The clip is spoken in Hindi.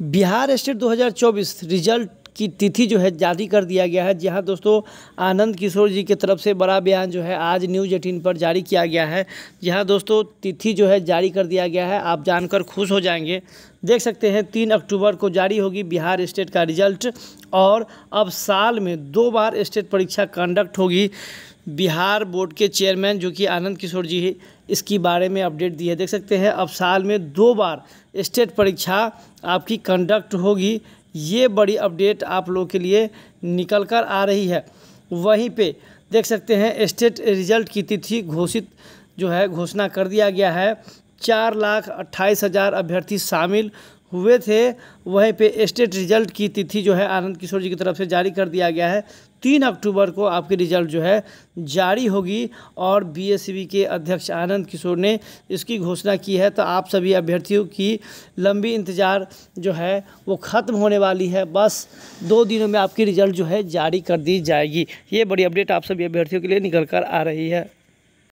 बिहार स्टेट 2024 रिज़ल्ट की तिथि जो है जारी कर दिया गया है। जहाँ दोस्तों, आनंद किशोर जी की तरफ़ से बड़ा बयान जो है आज न्यूज़ एटीन पर जारी किया गया है। जहाँ दोस्तों, तिथि जो है जारी कर दिया गया है। आप जानकर खुश हो जाएँगे। देख सकते हैं, तीन अक्टूबर को जारी होगी बिहार स्टेट का रिज़ल्ट और अब साल में दो बार स्टेट परीक्षा कंडक्ट होगी। बिहार बोर्ड के चेयरमैन जो कि आनंद किशोर जी इसकी बारे में अपडेट दी है। देख सकते हैं, अब साल में दो बार स्टेट परीक्षा आपकी कंडक्ट होगी। ये बड़ी अपडेट आप लोगों के लिए निकल कर आ रही है। वहीं पे देख सकते हैं, स्टेट रिज़ल्ट की तिथि घोषित जो है, घोषणा कर दिया गया है। चार लाख अट्ठाईस हज़ार अभ्यर्थी शामिल हुए थे, वहीं पे स्टेट रिज़ल्ट की तिथि जो है आनंद किशोर जी की तरफ़ से जारी कर दिया गया है। तीन अक्टूबर को आपकी रिज़ल्ट जो है जारी होगी और बीएससीबी के अध्यक्ष आनंद किशोर ने इसकी घोषणा की है। तो आप सभी अभ्यर्थियों की लंबी इंतज़ार जो है वो ख़त्म होने वाली है। बस दो दिनों में आपकी रिज़ल्ट जो है जारी कर दी जाएगी। ये बड़ी अपडेट आप सभी अभ्यर्थियों के लिए निकल कर आ रही है।